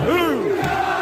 Who?